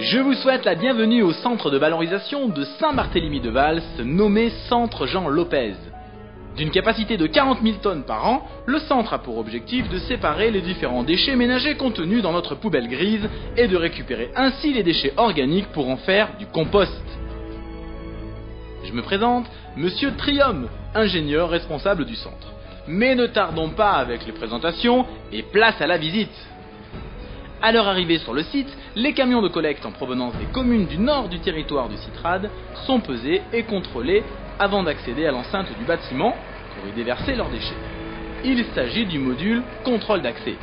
Je vous souhaite la bienvenue au centre de valorisation de Saint-Barthélemy de Vals, nommé Centre Jean Lopez. D'une capacité de 40 000 tonnes par an, le centre a pour objectif de séparer les différents déchets ménagers contenus dans notre poubelle grise et de récupérer ainsi les déchets organiques pour en faire du compost. Je me présente, Monsieur Trium, ingénieur responsable du centre. Mais ne tardons pas avec les présentations et place à la visite. À leur arrivée sur le site, les camions de collecte en provenance des communes du nord du territoire du Citrade sont pesés et contrôlés avant d'accéder à l'enceinte du bâtiment pour y déverser leurs déchets. Il s'agit du module contrôle d'accès.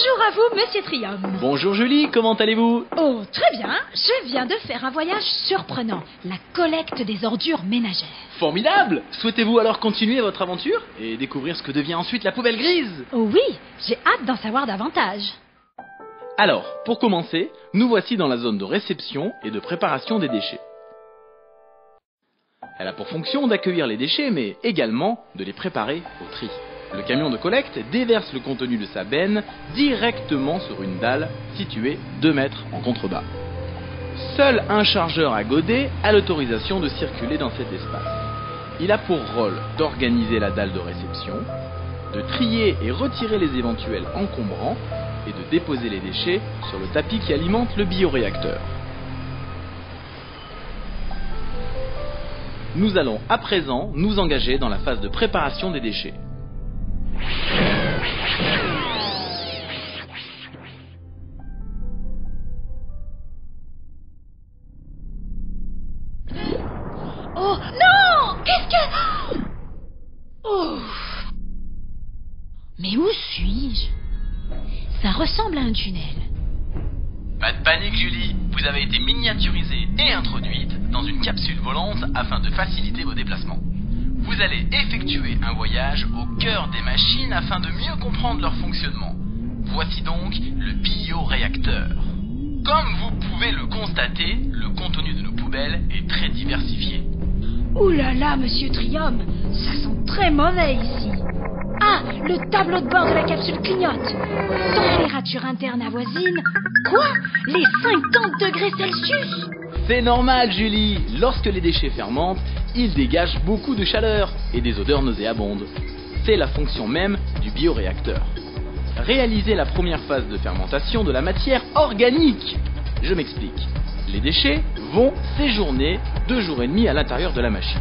Bonjour à vous, Monsieur Trium. Bonjour Julie, comment allez-vous? Oh, très bien. Je viens de faire un voyage surprenant. La collecte des ordures ménagères. Formidable Souhaitez-vous alors continuer votre aventure et découvrir ce que devient ensuite la poubelle grise? Oh oui, j'ai hâte d'en savoir davantage. Alors, pour commencer, nous voici dans la zone de réception et de préparation des déchets. Elle a pour fonction d'accueillir les déchets, mais également de les préparer au tri. Le camion de collecte déverse le contenu de sa benne directement sur une dalle située 2 mètres en contrebas. Seul un chargeur à godet a l'autorisation de circuler dans cet espace. Il a pour rôle d'organiser la dalle de réception, de trier et retirer les éventuels encombrants et de déposer les déchets sur le tapis qui alimente le bioréacteur. Nous allons à présent nous engager dans la phase de préparation des déchets. Mais où suis-je? Ça ressemble à un tunnel. Pas de panique Julie, vous avez été miniaturisée et introduite dans une capsule volante afin de faciliter vos déplacements. Vous allez effectuer un voyage au cœur des machines afin de mieux comprendre leur fonctionnement. Voici donc le bioréacteur. Comme vous pouvez le constater, le contenu de nos poubelles est très diversifié. Ouh là là, Monsieur Trium, ça sent très mauvais ici. Ah, le tableau de bord de la capsule clignote. Température interne avoisine. Quoi? Les 50 degrés Celsius? C'est normal Julie, lorsque les déchets fermentent, ils dégagent beaucoup de chaleur et des odeurs nauséabondes. C'est la fonction même du bioréacteur. Réaliser la première phase de fermentation de la matière organique. Je m'explique. Les déchets vont séjourner deux jours et demi à l'intérieur de la machine.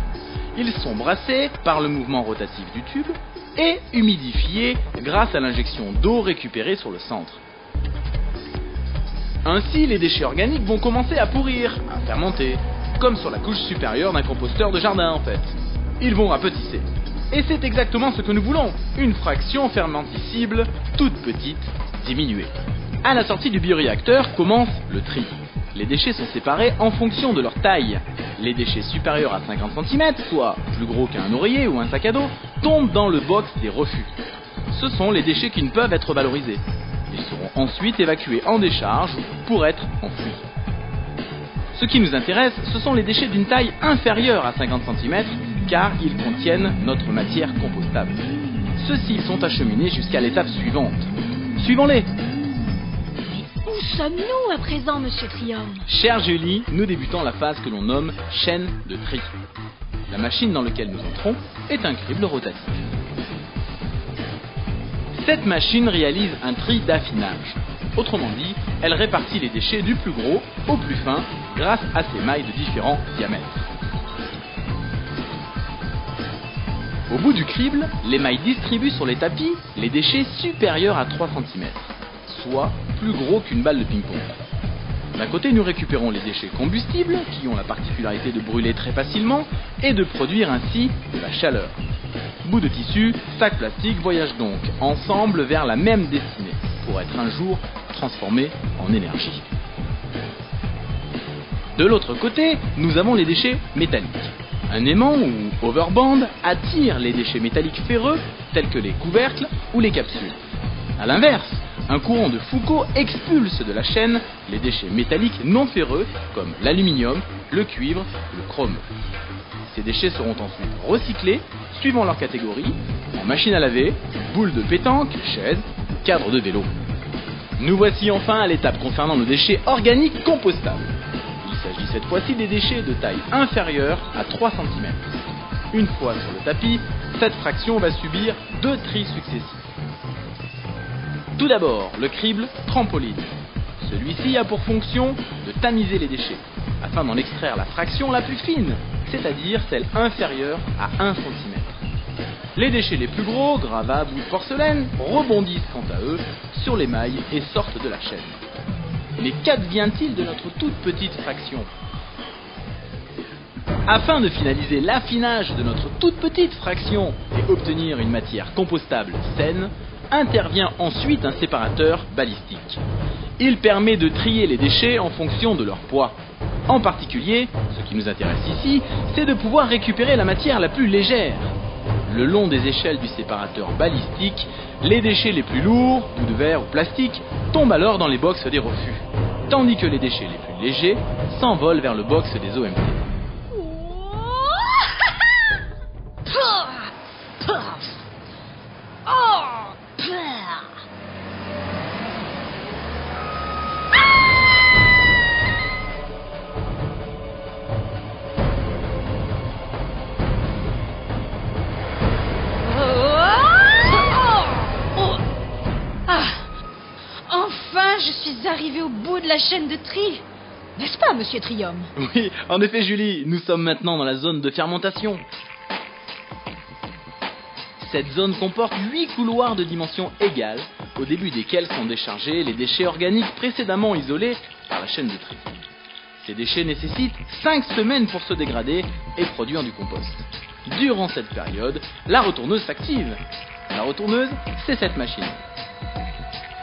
Ils sont brassés par le mouvement rotatif du tube et humidifiés grâce à l'injection d'eau récupérée sur le centre. Ainsi, les déchets organiques vont commencer à pourrir, à fermenter, comme sur la couche supérieure d'un composteur de jardin en fait. Ils vont rapetisser. Et c'est exactement ce que nous voulons, une fraction fermenticible, toute petite, diminuée. À la sortie du bioréacteur commence le tri. Les déchets sont séparés en fonction de leur taille. Les déchets supérieurs à 50 cm, soit plus gros qu'un oreiller ou un sac à dos, tombent dans le box des refus. Ce sont les déchets qui ne peuvent être valorisés. Ils seront ensuite évacués en décharge pour être enfouis. Ce qui nous intéresse, ce sont les déchets d'une taille inférieure à 50 cm, car ils contiennent notre matière compostable. Ceux-ci sont acheminés jusqu'à l'étape suivante. Suivons-les sommes-nous à présent, Monsieur Trium Chère Julie, nous débutons la phase que l'on nomme chaîne de tri. La machine dans laquelle nous entrons est un crible rotatif. Cette machine réalise un tri d'affinage. Autrement dit, elle répartit les déchets du plus gros au plus fin grâce à ses mailles de différents diamètres. Au bout du crible, les mailles distribuent sur les tapis les déchets supérieurs à 3 cm, plus gros qu'une balle de ping-pong. D'un côté, nous récupérons les déchets combustibles, qui ont la particularité de brûler très facilement et de produire ainsi de la chaleur. Bout de tissu, sac plastique voyagent donc ensemble vers la même destinée, pour être un jour transformés en énergie. De l'autre côté, nous avons les déchets métalliques. Un aimant ou overband attire les déchets métalliques ferreux tels que les couvercles ou les capsules. A l'inverse, Un courant de Foucault expulse de la chaîne les déchets métalliques non ferreux comme l'aluminium, le cuivre, le chrome. Ces déchets seront ensuite recyclés suivant leur catégorie en machine à laver, boule de pétanque, chaise, cadre de vélo. Nous voici enfin à l'étape concernant nos déchets organiques compostables. Il s'agit cette fois-ci des déchets de taille inférieure à 3 cm. Une fois sur le tapis, cette fraction va subir deux tris successifs. Tout d'abord, le crible trampoline. Celui-ci a pour fonction de tamiser les déchets, afin d'en extraire la fraction la plus fine, c'est-à-dire celle inférieure à 1 cm. Les déchets les plus gros, gravats, bouts de porcelaine, rebondissent quant à eux sur les mailles et sortent de la chaîne. Mais qu'advient-il de notre toute petite fraction? Afin de finaliser l'affinage de notre toute petite fraction et obtenir une matière compostable saine, intervient ensuite un séparateur balistique. Il permet de trier les déchets en fonction de leur poids. En particulier, ce qui nous intéresse ici, c'est de pouvoir récupérer la matière la plus légère. Le long des échelles du séparateur balistique, les déchets les plus lourds, bouts de verre ou plastique, tombent alors dans les box des refus, tandis que les déchets les plus légers s'envolent vers le box des OMT. Arrivé au bout de la chaîne de tri. N'est-ce pas, monsieur Trium? Oui, en effet, Julie, nous sommes maintenant dans la zone de fermentation. Cette zone comporte huit couloirs de dimension égale, au début desquels sont déchargés les déchets organiques précédemment isolés par la chaîne de tri. Ces déchets nécessitent 5 semaines pour se dégrader et produire du compost. Durant cette période, la retourneuse s'active. La retourneuse, c'est cette machine.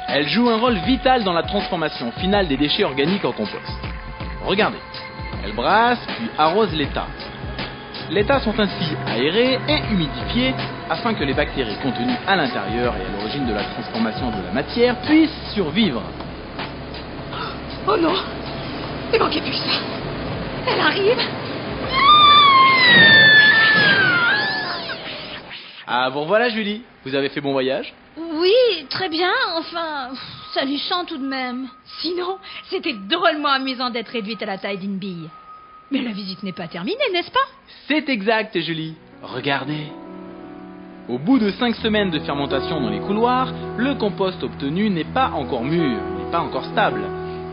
Elle joue un rôle vital dans la transformation finale des déchets organiques en compost. Regardez, elle brasse puis arrose les tas. Les tas sont ainsi aérés et humidifiés afin que les bactéries contenues à l'intérieur et à l'origine de la transformation de la matière puissent survivre. Oh non Il manquait plus ça Elle arrive Ah, vous revoilà Julie. Vous avez fait bon voyage Oui, très bien. Enfin, salissant tout de même. Sinon, c'était drôlement amusant d'être réduite à la taille d'une bille. Mais la visite n'est pas terminée, n'est-ce pas? C'est exact, Julie. Regardez. Au bout de cinq semaines de fermentation dans les couloirs, le compost obtenu n'est pas encore mûr, n'est pas encore stable.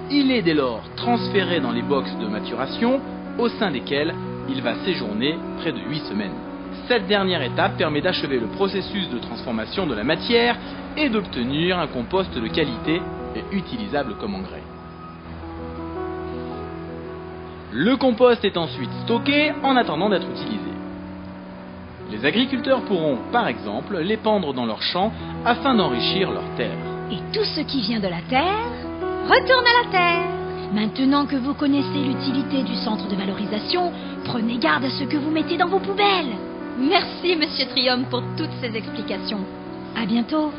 Il est dès lors transféré dans les box de maturation, au sein desquels il va séjourner près de huit semaines. Cette dernière étape permet d'achever le processus de transformation de la matière et d'obtenir un compost de qualité et utilisable comme engrais. Le compost est ensuite stocké en attendant d'être utilisé. Les agriculteurs pourront, par exemple, l'épandre dans leurs champs afin d'enrichir leurs terres. Et tout ce qui vient de la terre retourne à la terre. Maintenant que vous connaissez l'utilité du centre de valorisation, prenez garde à ce que vous mettez dans vos poubelles. Merci, monsieur Trium, pour toutes ces explications. À bientôt.